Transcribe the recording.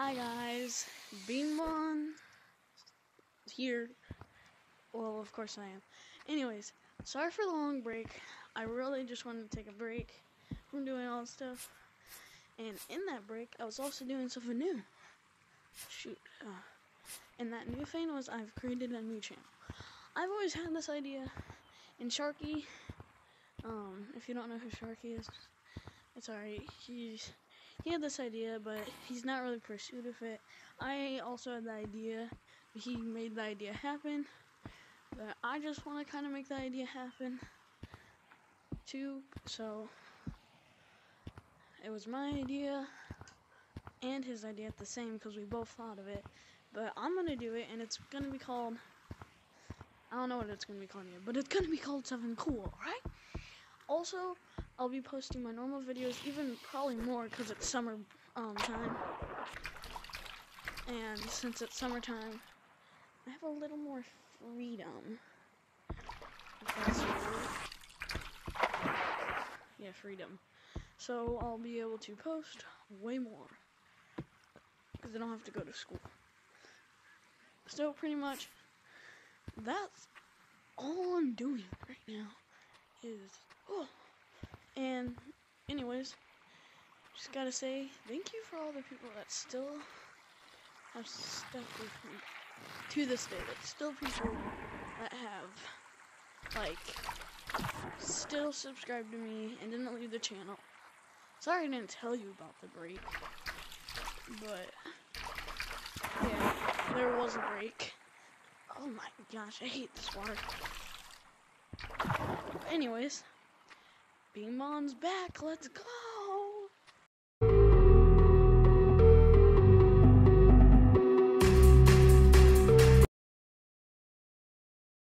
Hi guys, Bingbon here. Well, of course I am. Anyways, sorry for the long break. I really just wanted to take a break from doing all this stuff. And in that break, I was also doing something new. Shoot. Uh, and that new thing was I've created a new channel. I've always had this idea, and Sharky, um, if you don't know who Sharky is, it's alright. He's he had this idea, but he's not really pursued of it. I also had the idea, he made the idea happen. But I just want to kind of make the idea happen too. So it was my idea and his idea at the same because we both thought of it. But I'm gonna do it, and it's gonna be called. I don't know what it's gonna be called yet, but it's gonna be called something cool, right? Also, I'll be posting my normal videos, even probably more because it's summer um, time. And since it's summertime, I have a little more freedom. Yeah, freedom. So I'll be able to post way more because I don't have to go to school. So pretty much, that's all I'm doing right now. Is just gotta say thank you for all the people that still have stuck with me to this day. That's still people that have, like, still subscribed to me and didn't leave the channel. Sorry I didn't tell you about the break, but yeah, there was a break. Oh my gosh, I hate this water. Anyways. Bingbon's back. Let's go.